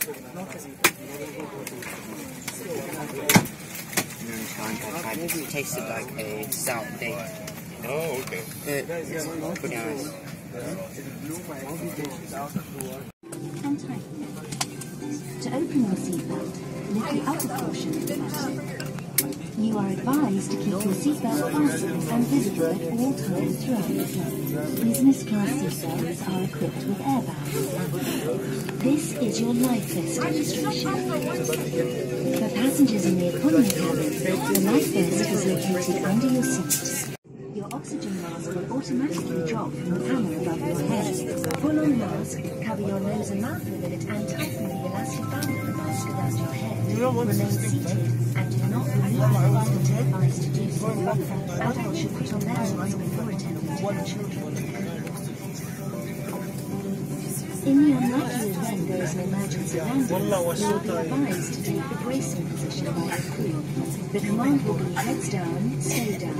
Moonshine I've it tasted like a stout date. Oh, okay. It's pretty nice. and. To open your seatbelt, lift the upper portion of the button. You are advised to keep your seatbelt fastened and visible at all times throughout the flight. Business class seatbelts are equipped with airbags. This is your life vest demonstration. For passengers in the economy cabin, the life vest is located under your seat. Your oxygen mask will automatically drop from the panel above your head. Pull on the mask, cover your nose and mouth with it, and tighten the elastic band Remain seated and do not remove the until advised to do so. Adults should put on their mask before to their children. In the unlikely event there is an emergency landing, you will be advised to take the bracing position. The command will be heads down, stay down.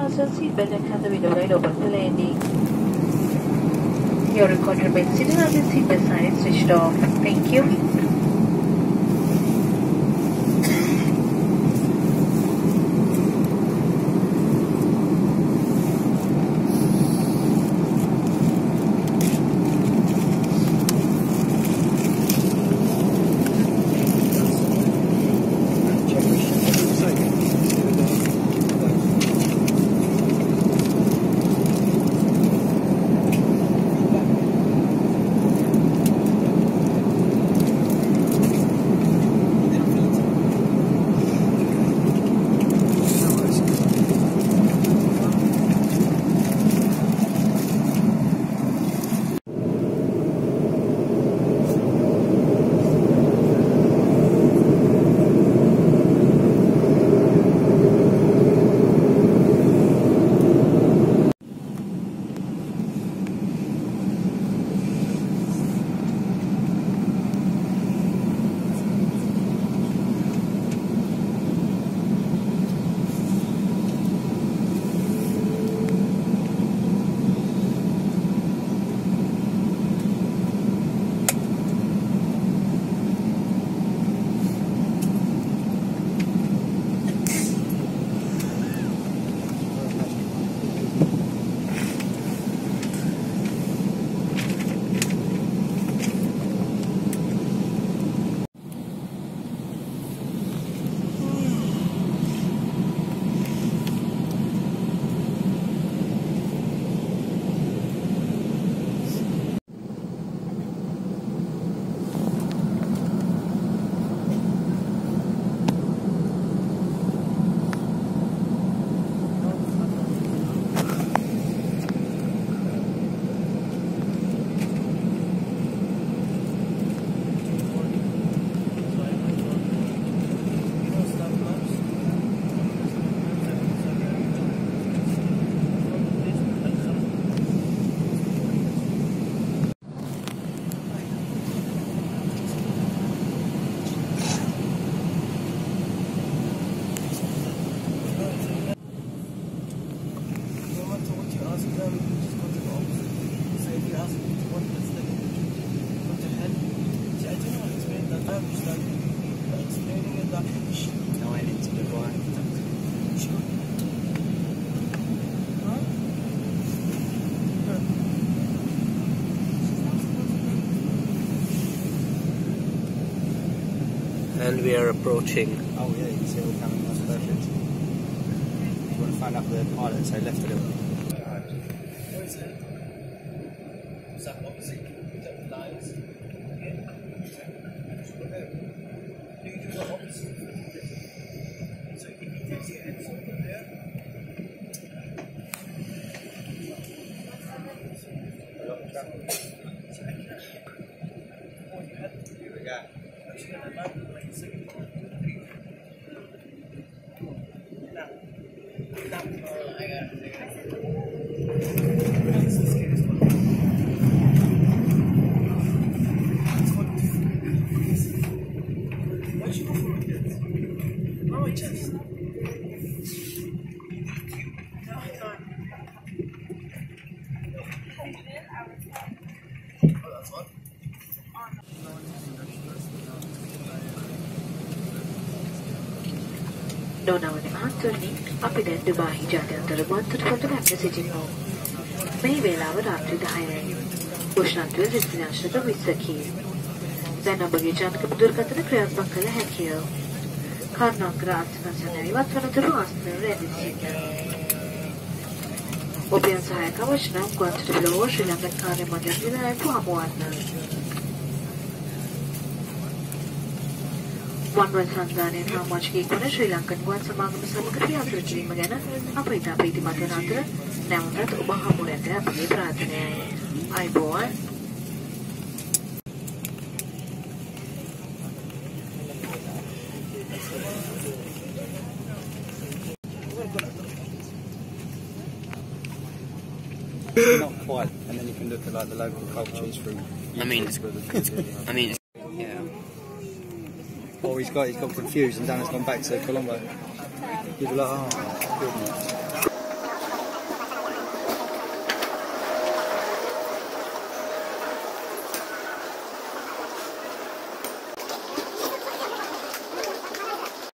Once your seatbelt and hand the window right open for landing. Your recorded by on the sign switched off. Thank you. And we are approaching. Oh yeah, you can see it all coming. That's perfect. You want to find out the pilot, so left a little लोनावले आजचरणी आपल्या दुबाही जात्यांतर्गत तुटपत्र सिजिल्लो मे वेळावर रात्री दहा घोषणांतवेळ रिसिलांशत वीस सखी जाणा बगीच्यान दुर्घटना क्रियात्मक केला हॅकिय खारनाकरा आसनाच्या नवी वाचनातून आसनावर रॅली වනතුරු ආසනය රැඳී සිටින්න. ඔබේ සහායක අවශ්‍ය නම් ගුවන්තොටුපළ හෝ ශ්‍රී ලංකන් කාර්ය මණ්ඩල විලායපු හමුවන්න. වන්වන් සංධානයෙන් සමාජිකයෙක් වන ශ්‍රී ලංකන් ගුවන් සමාගම සමග ක්‍රියාත්මක කිරීම ගැන අප ඉතා ප්‍රීතිමත් Not quite, and then you can look at like the local cultures from. I mean, with I mean, yeah. Or he's got he's got confused and Dan's gone back to Colombo. People are like, oh, goodness.